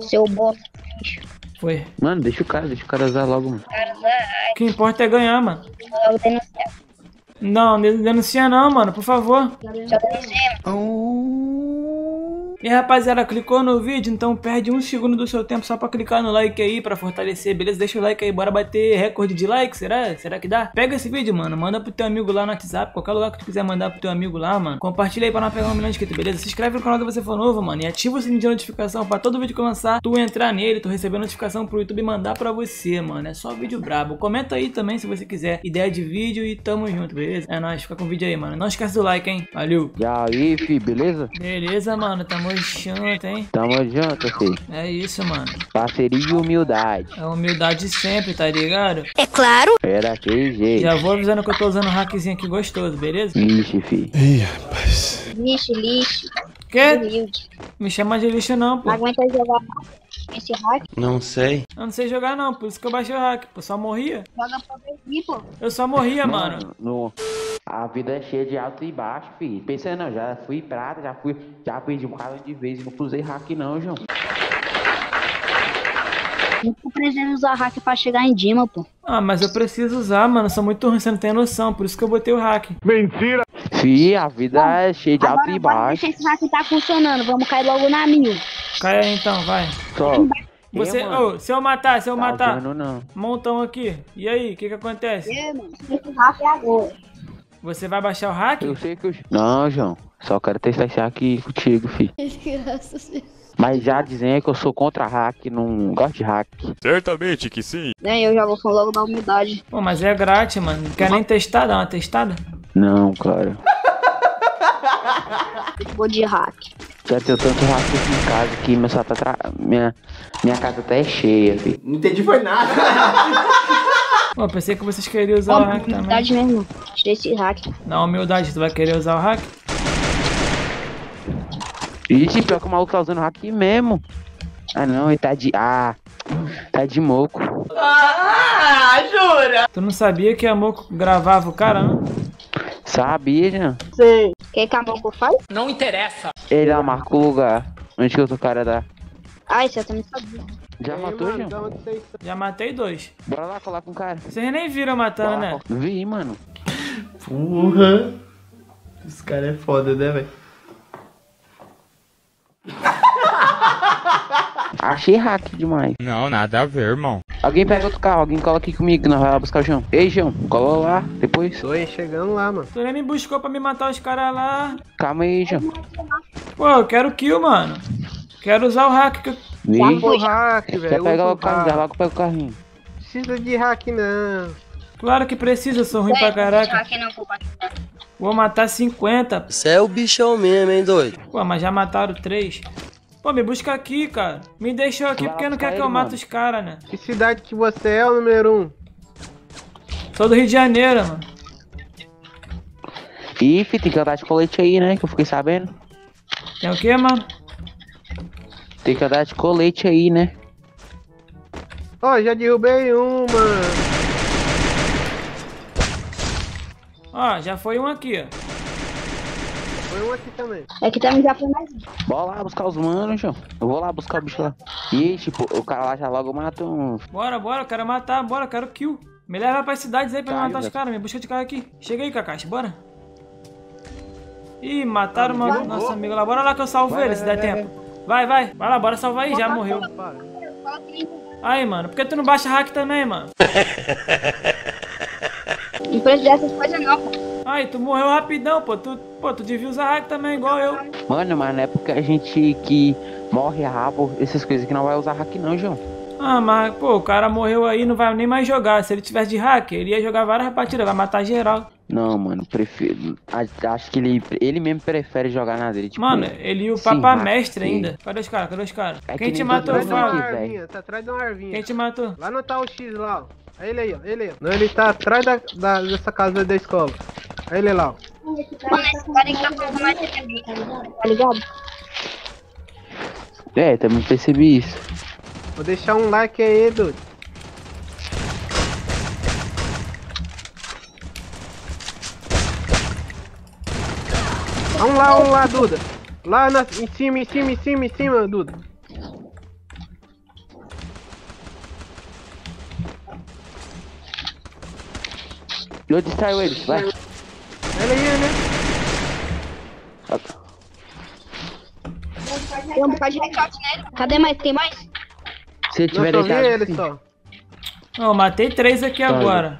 Seu bosta. Foi. Mano, deixa o cara, deixa o cara usar logo, mano. O que importa é ganhar, mano. logo denunciar. Não, den- denuncia não, mano, por favor. Já denunciei, E rapaziada, clicou no vídeo, então perde um segundo do seu tempo só pra clicar no like aí, pra fortalecer, beleza? Deixa o like aí, bora bater recorde de like, será? Será que dá? Pega esse vídeo, mano, manda pro teu amigo lá no WhatsApp, qualquer lugar que tu quiser mandar pro teu amigo lá, mano. Compartilha aí pra nós pegar um milhão de inscritos, beleza? Se inscreve no canal que você for novo, mano, e ativa o sininho de notificação pra todo vídeo que eu lançar, tu entrar nele, tu receber notificação pro YouTube mandar pra você, mano. É só vídeo brabo. Comenta aí também se você quiser ideia de vídeo e tamo junto, beleza? É nóis, fica com o vídeo aí, mano. Não esquece do like, hein? Valeu! E aí, fi, beleza? Beleza, mano, tamo junto, hein? Tamo junto, fi. É isso, mano. Parceria e humildade. É humildade sempre, tá ligado? É claro. É daquele jeito. Já vou avisando que eu tô usando um hackzinho aqui gostoso, beleza? Ixi, fi. Lixo, lixo. Quê? Humilde. Me chama de lixo não, pô. Não aguenta jogar esse hack. Não sei. Eu não sei jogar não, por isso que eu baixei o hack, pô. Só morria. Joga pra perder, pô. Eu só morria, mano. No, a vida é cheia de alto e baixo, fi. Pensa não, já fui prata, já fui, já perdi um bocado de vezes, não usei hack não, João. Não tô precisando usar hack pra chegar em Dima, pô. Ah, mas eu preciso usar, mano. Eu sou muito ruim, você não tem noção. Por isso que eu botei o hack. Fi, a vida é cheia de alto Agora e baixo. deixar esse hack tá funcionando. Vamos cair logo na mil. Cai aí então, vai. Só. Você, É, ô, se eu matar, se eu Tá matar. usando, não. Montão aqui. E aí, o que que acontece? É, mano. Esse hack é agora. Você vai baixar o hack? Eu sei que eu... Não, João. Só quero testar esse hack contigo, fi. Mas já dizem que eu sou contra hack, não gosto de hack. Certamente que sim. Nem eu já vou falar logo da humildade. Pô, mas é grátis, mano. Não quer nem testar? Dá uma testada? Não, cara. Vou de hack. Já tenho tanto hack aqui em casa que meu tá tra... minha, minha casa até é cheia, fi. Não entendi foi nada. Pô, pensei que vocês queriam usar o hack também. Humildade mesmo. Tirei esse hack. Na humildade, tu vai querer usar o hack? Ixi, pior que o maluco tá usando hack mesmo. Ah não, ele tá de. Ah, tá de moco. Tu não sabia que a Moco gravava o cara, não? Sabia, já. Quer que a Moco faz? Ele lá marca o lugar. Onde que outro cara dá? Ah, isso eu também sabia. Já matou, já? Já matei dois. Bora lá colar com o cara. Vocês nem viram matando, né? Vi, mano. Porra. Esse cara é foda, né, velho? Achei hack demais. Não, nada a ver, irmão. Alguém pega outro carro, alguém cola aqui comigo, que nós vamos lá buscar o João. Ei, João, cola lá, depois. Tô aí chegando lá, mano. Tu nem me buscou pra me matar os caras lá. Calma aí, João. Pô, eu quero kill, mano. Quero usar o hack que eu... Vi. O hack, velho. pega usa logo o carro, já logo pega o carrinho. Precisa de hack, não. Claro que precisa, eu sou ruim pra caraca. Hack não, pô. Vou matar 50. Você é o bichão mesmo, hein, doido? Pô, mas já mataram três. Pô, me busca aqui, cara. Me deixou aqui porque não quer que eu mate os caras, né? Que cidade que você é o número um? Sou do Rio de Janeiro, mano. Ih, fi, tem que andar de colete aí, né? Que eu fiquei sabendo. Tem o quê, mano? Tem que andar de colete aí, né? Ó, já derrubei um, mano. Ó, já foi um aqui, ó. Foi um aqui também. É que também já foi mais um. Bora lá buscar os manos, João. Eu vou lá buscar o bicho lá. Ixi, pô, o cara lá já logo mata um. Bora, bora, eu quero matar, bora, eu quero kill. Me leva pra cidades aí pra Tá, matar os caras, me busca de carro aqui. Chega aí, Kakashi, bora. Ih, mataram uma, nosso amigo lá. Bora lá que eu salvo Vai, ele, vai, se der vai, tempo. Vai, vai, vai lá, bora salvar aí, já morreu. Aí, mano, por que tu não baixa hack também, mano? Não precisa dessas coisas não, pô. Aí, tu morreu rapidão, pô. Tu, pô, tu devia usar hack também, igual eu. Mano, mas não é porque a gente que morre rabo, essas coisas que não vai usar hack não, João. Ah, mas, pô, o cara morreu aí, não vai nem mais jogar. Se ele tivesse de hack, ele ia jogar várias partidas, vai matar geral. Não, mano, prefiro. Acho que ele, ele mesmo prefere jogar na dele. Tipo, Mano, ele e o Papa Mestre sim. ainda. Cadê os caras? Cadê os caras? É Quem que te matou, velho. arvinha, tá atrás de uma arvinha. Quem te matou? Lá no tá o X lá, ó. Ele aí, ó. Ele aí, ó. Não, ele tá atrás da, da- dessa casa da escola. Aí, Lelau. Mano, esse cara tá fazendo mais também, tá ligado? É, também percebi isso. Vou deixar um like aí, doido. Vamos lá, vamos lá, Duda. Lá na, em cima, em cima, em cima, em cima, Duda. Eu onde saiu eles? Vai. Tem um bocado de headshot nele. Cadê mais? Tem mais? Se Eu tiver vi deitado, ele só. Ó, matei três aqui agora.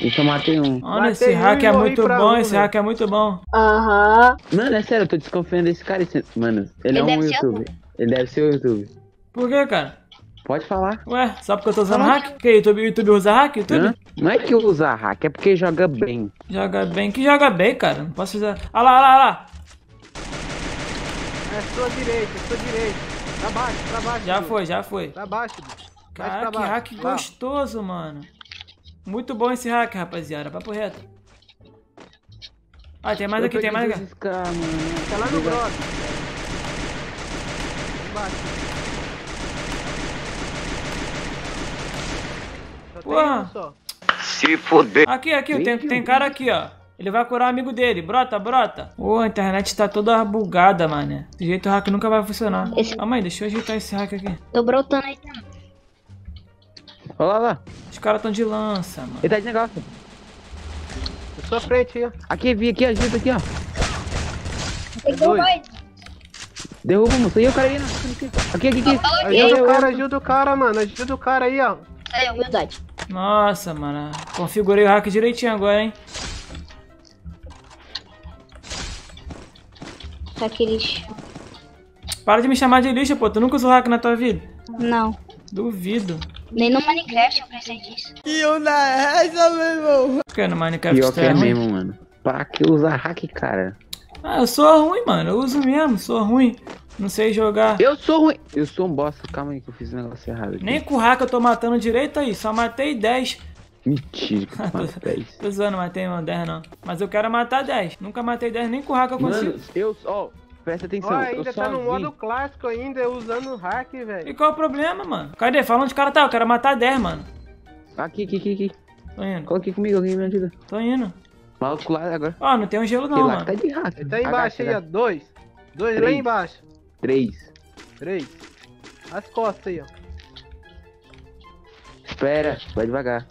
Isso eu matei um. Olha, Matei esse hack é muito bom, um, esse velho. hack é muito bom. Aham. Mano, é sério, eu tô desconfiando desse cara. esse- Mano, ele, Ele é um deve ser YouTube. Ele deve ser o YouTube. Por que, cara? Pode falar. Ué, só porque eu tô usando hack? Que YouTube, YouTube usa hack? YouTube? Hã? Não é que usa hack, é porque joga bem. Joga bem. Que joga bem, cara. Não posso usar. Olha lá, olha lá, olha lá. É sua direita, sua direita. Pra baixo, pra baixo. Já bicho. foi, já foi. Pra baixo, bicho. Mais Cara, pra que baixo. hack Lá. gostoso, mano. Muito bom esse hack, rapaziada. Papo reto. Ah, tem mais Eu aqui, tem mais aqui. mano. Tá lá no broto. Embaixo. Ué. um só. Aqui, aqui, tem, tem cara aqui, ó. Ele vai curar o amigo dele. Brota, brota. Ô, a internet tá toda bugada, mano. Desse jeito o hack nunca vai funcionar. Esse- Calma aí, deixa eu ajeitar esse hack aqui. Tô brotando aí também. Olha lá, lá. Os caras tão de lança, mano. Ele tá de negócio. Na sua frente aí, ó. Aqui, vi aqui, ajuda aqui, ó. Tem que derrubar. Derruba, moço. Aí o cara aí. Aqui, aqui, aqui. Ajuda o cara, ajuda o cara, mano. Ajuda o cara aí, ó. É, humildade. Nossa, mano. Configurei o hack direitinho agora, hein. Tá lixo. Para de me chamar de lixo, pô. Tu nunca usou hack na tua vida? Não. Duvido. Nem no Minecraft eu pensei disso. Por que no Minecraft Pior que é ruim? mesmo, mano. Pra que usar hack, cara? Ah, eu sou ruim, mano. Eu uso mesmo, sou ruim. Não sei jogar. Eu sou ruim. Eu sou um bosta. Calma aí que eu fiz um negócio errado aqui. Nem com hack eu tô matando direito aí. Só matei 10. Mentira que eu mato 10. Tô zoando, matei uma 10 não. Mas eu quero matar 10. Nunca matei 10, nem com hack eu consigo. Mano, eu... Ó, presta atenção. Ó, ainda tá no vi- modo clássico ainda, usando hack, E velho. qual é o problema, mano? Cadê? Fala onde o cara tá. Eu quero matar 10, mano. Aqui, aqui, aqui, aqui. Tô indo. Cola aqui comigo, alguém me ajuda. Tô indo. Maluco lá agora. Ó, não tem um gelo não, lá mano. tá de hack. Ele tá embaixo aí, ó. Dois. Dois lá Três. embaixo. Três. Três. As costas aí, ó. Espera, vai devagar.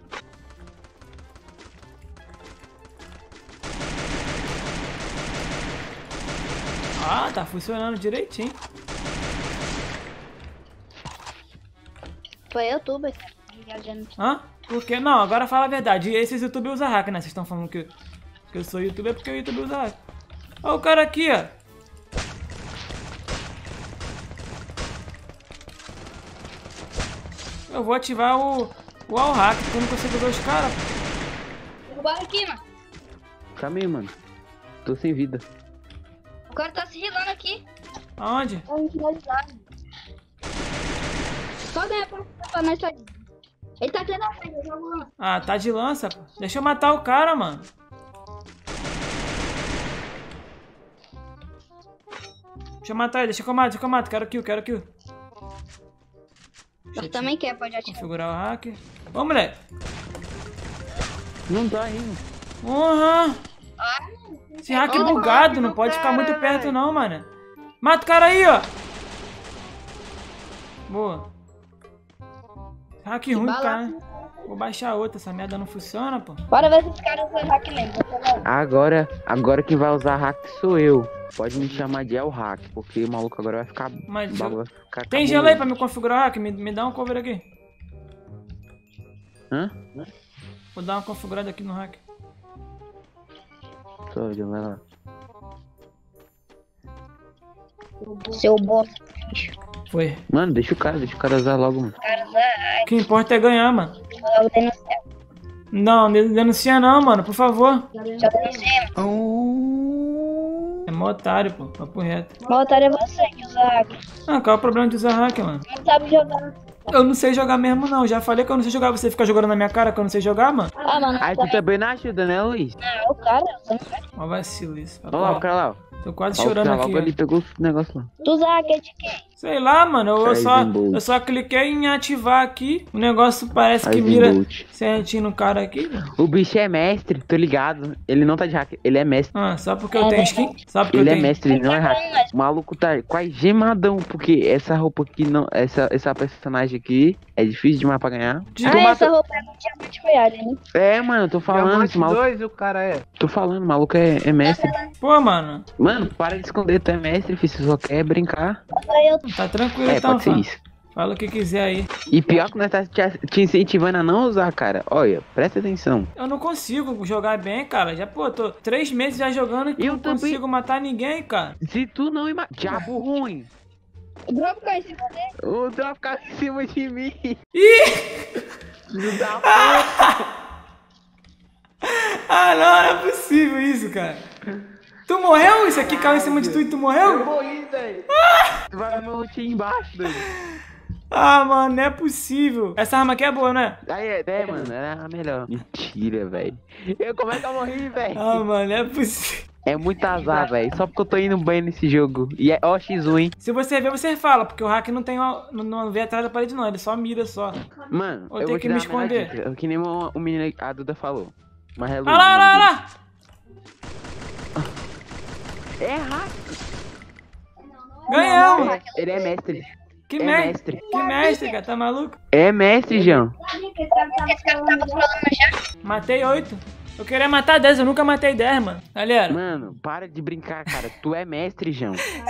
Ah, tá funcionando direitinho. Foi youtuber. Hã? Por quê? Não, agora fala a verdade. Esses youtubers usam hack, né? Vocês estão falando que, que eu sou youtuber porque o YouTube usa hack. Ó o cara aqui, ó. Eu vou ativar o, o all hack, porque eu não consigo ver os caras. Derrubaram aqui, mano. Calma aí, mano. Tô sem vida. O cara tá se rilando aqui. Aonde? Tá finalizado. Só ganha pra, nós só. Ele tá tendo a frente, eu jogo lá. Ah, tá de lança, pô. Deixa eu matar o cara, mano. Deixa eu matar ele, deixa que eu mato, deixa que eu mato. Quero kill, quero kill. Nós também quer, pode atirar. Configurar o hack. Ô, moleque. Não tá indo. Uhum. Esse hack é bugado, não pode ficar muito perto não, mano. Mata o cara aí, ó. Boa. Hack ruim, cara. Vou baixar outra, essa merda não funciona, pô. Bora ver se os caras usam hack pegar um. Agora, agora quem vai usar hack sou eu. Pode me chamar de El Hack, porque o maluco agora vai ficar. Mas bagulho vai ficar Tem gelo aí pra me configurar o hack? Me, me dá um cover aqui. Hã? Vou dar uma configurada aqui no hack. Vai lá. Seu bosta. Foi. Mano, deixa o cara, deixa o cara usar logo, mano. O que importa é ganhar, mano. Não, den- denuncia não, mano, por favor. Já denunciei, É mó otário, pô. Papo reto. mano. Mas otário é você que usa hack. Ah, qual é o problema de usar hack, mano? Não sabe jogar. Eu não sei jogar mesmo, não. Já falei que eu não sei jogar. Você fica jogando na minha cara que eu não sei jogar, mano? Ah, mano. Aí tu também não ajuda, né, Luiz? Não, é o cara. não sabe. Ó, vacilo isso. Olha lá, o cara lá, ó. Tô quase Ó, chorando cara aqui. logo ali pegou o negócio lá. Tu é de quem? Sei lá, mano, eu, eu só, eu só cliquei em ativar aqui. O negócio parece que Tyson mira certinho no cara aqui. O bicho é mestre, tô ligado. Ele não tá de hack, ele é mestre. Ah, só porque eu tenho skin? Só porque Ele eu é tenho. mestre, ele não é hack. O maluco tá quase gemadão, porque essa roupa aqui não. Essa, essa personagem aqui é difícil demais pra ganhar. De Ah, tomar- essa roupa é do Diamante Royale, né? É, mano, eu tô falando, Diamante esse maluco. 2 o cara é. Tô falando, o maluco é, é mestre. Pô, mano, Mano, para de esconder, tu é mestre, filho. Você só quer brincar. Eu tá tranquilo É, então, pode ser isso. Fala o que quiser aí. E pior que nós tá te, te incentivando a não usar, cara. Olha, presta atenção. Eu não consigo jogar bem, cara. Já, pô, tô três meses já jogando e Eu não também. consigo matar ninguém, cara. Se tu não imagina. Diabo ruim. o Drop caiu em cima dele. O drop ficar em cima de mim. Ih! Filho da puta. Ah, não, não é possível isso, cara. Tu morreu? Isso aqui caiu em cima de tu e tu Eu morreu? morri, velho. Tu vai ver meu ult aí embaixo, doido. Ah, mano, não é possível. Essa arma aqui é boa, né? Aí é, é, mano, era a melhor. Mentira, velho. Eu, como é que eu morri, velho? Ah, mano, não é possível. É muito azar, velho. Só porque eu tô indo bem nesse jogo. E é ó X1, hein? Se você ver, você fala, porque o hack não tem uma, não, não vê atrás da parede, não. Ele só mira só. Mano, eu ter vou que me esconder. dica, Que nem o, o menino, a Duda falou. Mas é Olha lá, olha lá, olha lá. É hack. Ganhamos. Ele é mestre. Que É mestre. mestre. Que mestre, cara. Tá maluco? É mestre, João. Esse cara tava falando já. Matei oito. Eu queria matar 10, eu nunca matei 10, mano. Galera, Mano, para de brincar, cara. Tu é mestre, João. se,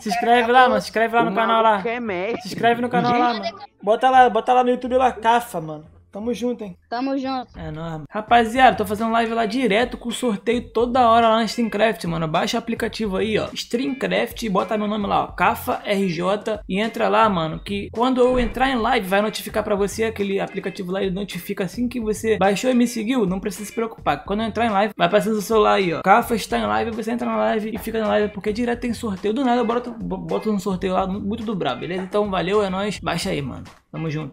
se inscreve lá, mano. Se inscreve lá no O canal lá. é mestre. Se inscreve no canal lá, mano. Bota lá, bota lá no YouTube lá, Cafa, mano. Tamo junto, hein? Tamo junto. É nóis. Rapaziada, tô fazendo live lá direto com sorteio toda hora lá na Streamcraft, mano. Baixa o aplicativo aí, ó. Streamcraft e bota meu nome lá, ó. Cafa RJ. E entra lá, mano. Que quando eu entrar em live, vai notificar pra você. Aquele aplicativo lá, ele notifica assim que você baixou e me seguiu. Não precisa se preocupar. Quando eu entrar em live, vai aparecer no celular aí, ó. Cafa está em live, você entra na live e fica na live. Porque direto tem sorteio. Do nada eu boto, boto um sorteio lá muito do brabo, beleza? Então valeu, é nóis. Baixa aí, mano. Tamo junto.